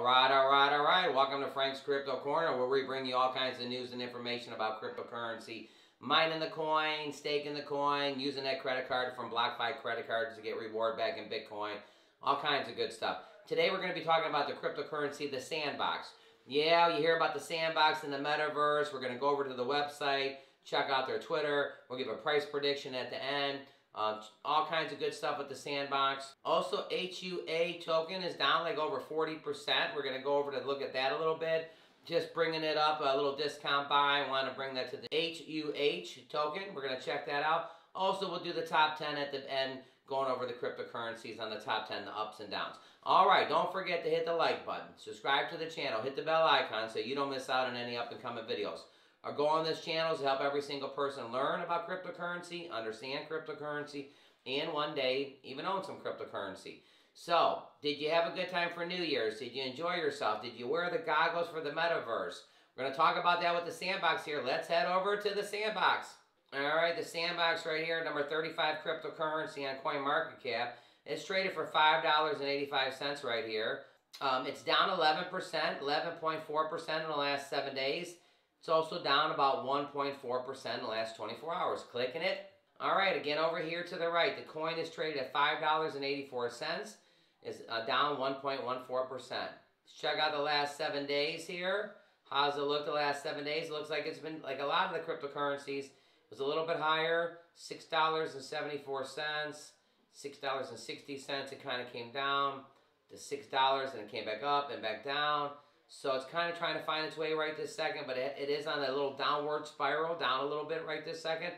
All right, all right, all right. Welcome to Frank's Crypto Corner, where we bring you all kinds of news and information about cryptocurrency, mining the coin, staking the coin, using that credit card from BlockFi credit cards to get reward back in Bitcoin, all kinds of good stuff. Today, we're going to be talking about the cryptocurrency, the Sandbox. Yeah, you hear about the Sandbox in the metaverse. We're going to go over to the website, check out their Twitter. We'll give a price prediction at the end. Uh, all kinds of good stuff with the sandbox. Also, HUH token is down like over 40%. We're going to go over to look at that a little bit. Just bringing it up, a little discount buy. I want to bring that to the HUH token. We're going to check that out. Also, we'll do the top 10 at the end, going over the cryptocurrencies on the top 10, the ups and downs. All right, don't forget to hit the like button. Subscribe to the channel. Hit the bell icon so you don't miss out on any up and coming videos. Our goal on this channel is to help every single person learn about cryptocurrency, understand cryptocurrency, and one day even own some cryptocurrency. So, did you have a good time for New Year's? Did you enjoy yourself? Did you wear the goggles for the metaverse? We're going to talk about that with the sandbox here. Let's head over to the sandbox. All right, the sandbox right here, number 35 cryptocurrency on CoinMarketCap. It's traded for $5.85 right here. Um, it's down 11%, 11.4% in the last seven days. It's also down about 1.4% in the last 24 hours. Clicking it. All right, again over here to the right, the coin is traded at $5.84. Is uh, down 1.14%. Let's check out the last seven days here. How's it look the last seven days? It looks like it's been, like a lot of the cryptocurrencies, it was a little bit higher, $6.74, $6.60. It kind of came down to $6 and it came back up and back down. So it's kind of trying to find its way right this second, but it, it is on a little downward spiral, down a little bit right this second.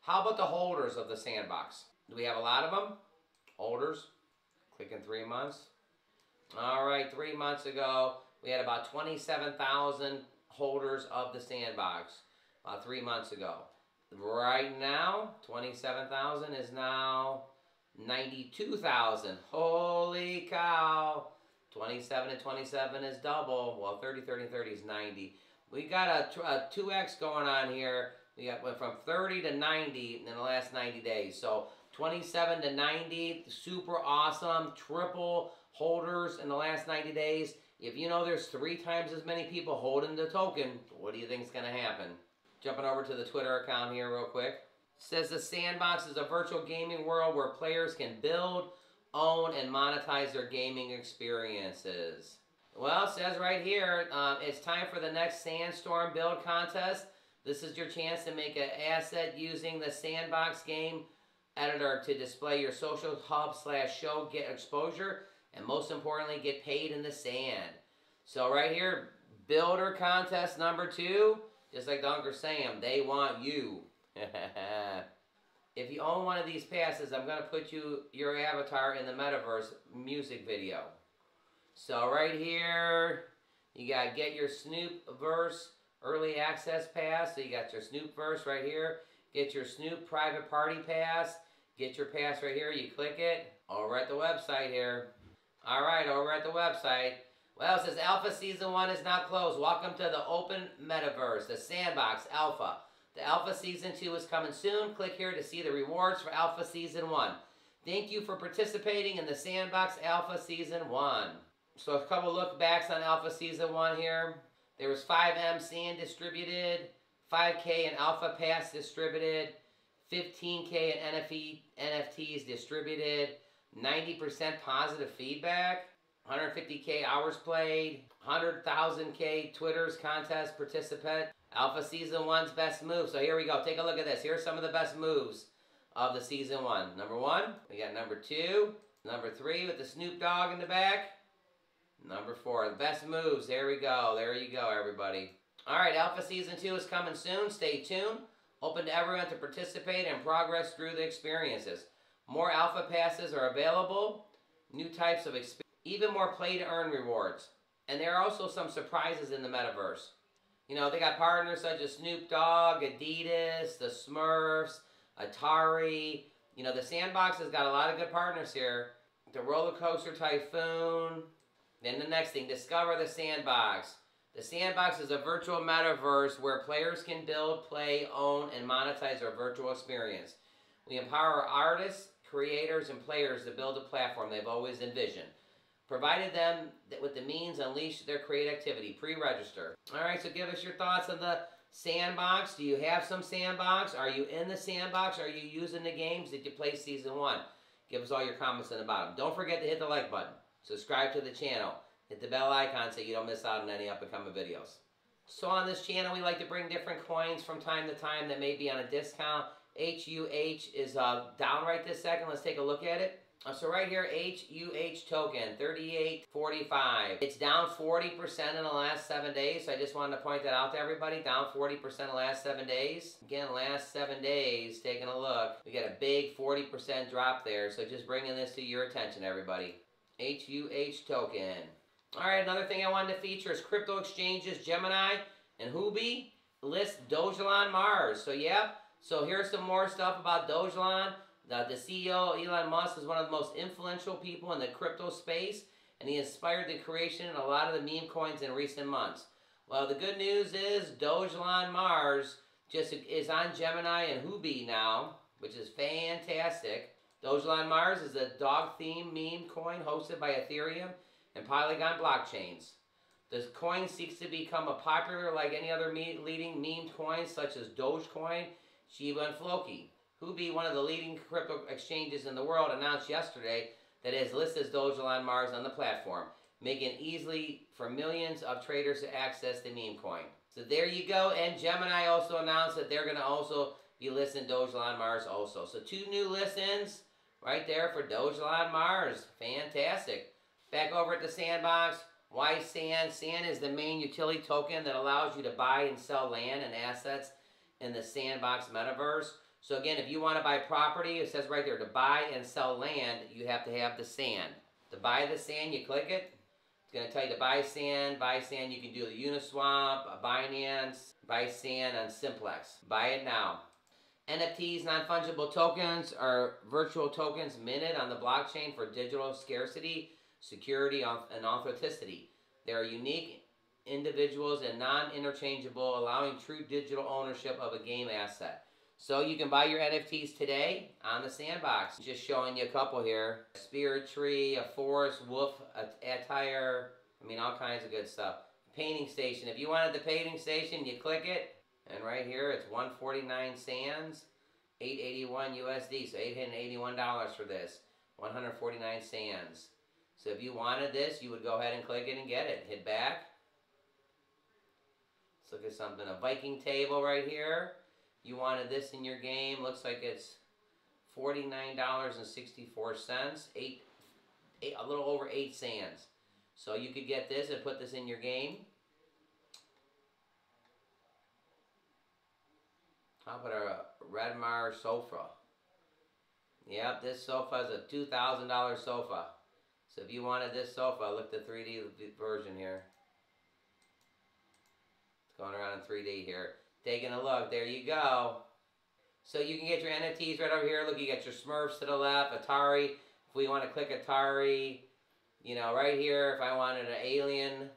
How about the holders of the sandbox? Do we have a lot of them? Holders. clicking three months. All right, three months ago, we had about 27,000 holders of the sandbox about three months ago. Right now, 27,000 is now 92,000. Holy cow. 27 and 27 is double. Well, 30, 30, 30 is 90. We got a, a 2x going on here. We got went from 30 to 90 in the last 90 days. So 27 to 90, super awesome. Triple holders in the last 90 days. If you know there's three times as many people holding the token, what do you think is going to happen? Jumping over to the Twitter account here real quick. Says the sandbox is a virtual gaming world where players can build, own and monetize their gaming experiences. Well, it says right here, um, it's time for the next Sandstorm build contest. This is your chance to make an asset using the Sandbox game editor to display your social hub slash show, get exposure, and most importantly, get paid in the sand. So right here, builder contest number two, just like Uncle Sam, they want you. If you own one of these passes, I'm going to put you your avatar in the metaverse music video. So right here, you got get your Snoop verse early access pass. So you got your Snoop verse right here. Get your Snoop private party pass. Get your pass right here. You click it. Over at the website here. All right, over at the website. Well, it says Alpha Season 1 is now closed. Welcome to the open metaverse, the Sandbox Alpha. The Alpha Season 2 is coming soon. Click here to see the rewards for Alpha Season 1. Thank you for participating in the Sandbox Alpha Season 1. So a couple look backs on Alpha Season 1 here. There was 5M sand distributed, 5K and Alpha Pass distributed, 15K and NFTs distributed, 90% positive feedback, 150K hours played, 100,000K Twitter's contest participant, Alpha Season 1's best moves. So here we go. Take a look at this. Here's some of the best moves of the Season 1. Number 1, we got number 2. Number 3 with the Snoop Dogg in the back. Number 4, the best moves. There we go. There you go, everybody. All right, Alpha Season 2 is coming soon. Stay tuned. Open to everyone to participate and progress through the experiences. More Alpha Passes are available. New types of experiences. Even more play-to-earn rewards. And there are also some surprises in the metaverse. You know, they got partners such as Snoop Dogg, Adidas, the Smurfs, Atari. You know, the Sandbox has got a lot of good partners here. The Roller Coaster Tycoon. Then the next thing, Discover the Sandbox. The Sandbox is a virtual metaverse where players can build, play, own, and monetize their virtual experience. We empower artists, creators, and players to build a platform they've always envisioned. Provided them with the means unleash their creative activity. Pre-register. All right, so give us your thoughts on the sandbox. Do you have some sandbox? Are you in the sandbox? Are you using the games? Did you play season one? Give us all your comments in the bottom. Don't forget to hit the like button. Subscribe to the channel. Hit the bell icon so you don't miss out on any up and coming videos. So on this channel, we like to bring different coins from time to time that may be on a discount. HUH is uh, down right this second. Let's take a look at it. Uh, so right here, HUH token, 38.45. It's down 40% in the last seven days. So I just wanted to point that out to everybody. Down 40% in the last seven days. Again, last seven days, taking a look, we got a big 40% drop there. So just bringing this to your attention, everybody. HUH token. All right, another thing I wanted to feature is crypto exchanges, Gemini and Huobi list Dogelon Mars. So, yeah, so here's some more stuff about Dogelon. The, the CEO, Elon Musk, is one of the most influential people in the crypto space, and he inspired the creation of a lot of the meme coins in recent months. Well, the good news is Dogelon Mars just is on Gemini and Huobi now, which is fantastic. Dogelon Mars is a dog-themed meme coin hosted by Ethereum and Polygon blockchains. The coin seeks to become a popular like any other me leading meme coins such as Dogecoin, Shiba, and Floki. Huobi, one of the leading crypto exchanges in the world, announced yesterday that it has listed Dogelon Mars on the platform, making it easily for millions of traders to access the meme coin. So there you go. And Gemini also announced that they're going to also be listing Dogelon Mars also. So two new listings right there for Dogelon Mars. Fantastic. Back over at the Sandbox. Why Sand? Sand is the main utility token that allows you to buy and sell land and assets in the Sandbox metaverse. So again, if you want to buy property, it says right there, to buy and sell land, you have to have the sand. To buy the sand, you click it. It's going to tell you to buy sand. Buy sand, you can do the Uniswap, Binance, buy sand on Simplex. Buy it now. NFTs, non-fungible tokens, are virtual tokens minted on the blockchain for digital scarcity security, and authenticity. They are unique individuals and non-interchangeable, allowing true digital ownership of a game asset. So you can buy your NFTs today on the sandbox. Just showing you a couple here. Spirit tree, a forest, wolf, attire, I mean all kinds of good stuff. Painting station. If you wanted the painting station, you click it. And right here it's 149 sands, 881 USD. So $881 for this. 149 sands. So if you wanted this, you would go ahead and click it and get it. Hit back. Let's look at something. A Viking table right here. You wanted this in your game. Looks like it's $49.64. Eight, eight, a little over eight sands. So you could get this and put this in your game. How about a Redmar sofa? Yep, this sofa is a $2,000 sofa. So if you wanted this sofa, look the 3D version here. It's going around in 3D here. Taking a look, there you go. So you can get your NFTs right over here. Look, you got your Smurfs to the left, Atari. If we want to click Atari, you know, right here, if I wanted an alien,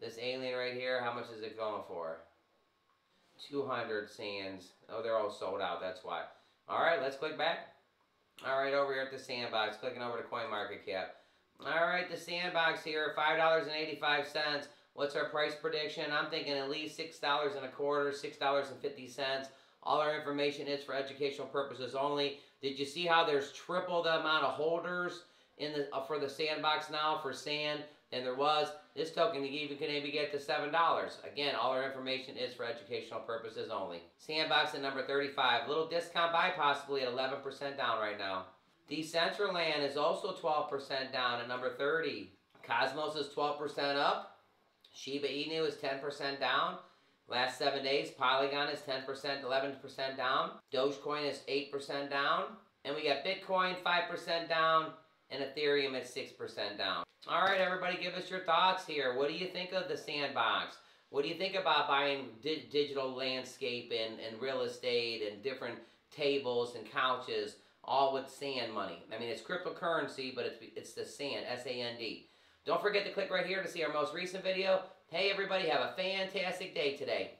this alien right here, how much is it going for? 200 sands. Oh, they're all sold out, that's why. All right, let's click back. All right, over here at the sandbox, clicking over to CoinMarketCap. All right, the sandbox here, $5.85. What's our price prediction? I'm thinking at least $6 and a quarter, $6.50. All our information is for educational purposes only. Did you see how there's triple the amount of holders in the uh, for the sandbox now for sand than there was? This token even can maybe get to $7. Again, all our information is for educational purposes only. Sandbox at number 35. Little discount buy possibly at 11% down right now. Decentraland is also 12% down at number 30. Cosmos is 12% up. Shiba Inu is 10% down. Last seven days, Polygon is 10%, 11% down. Dogecoin is 8% down. And we got Bitcoin 5% down and Ethereum is 6% down. All right, everybody, give us your thoughts here. What do you think of the sandbox? What do you think about buying di digital landscape and, and real estate and different tables and couches, all with sand money? I mean, it's cryptocurrency, but it's, it's the sand, S-A-N-D. Don't forget to click right here to see our most recent video. Hey, everybody, have a fantastic day today.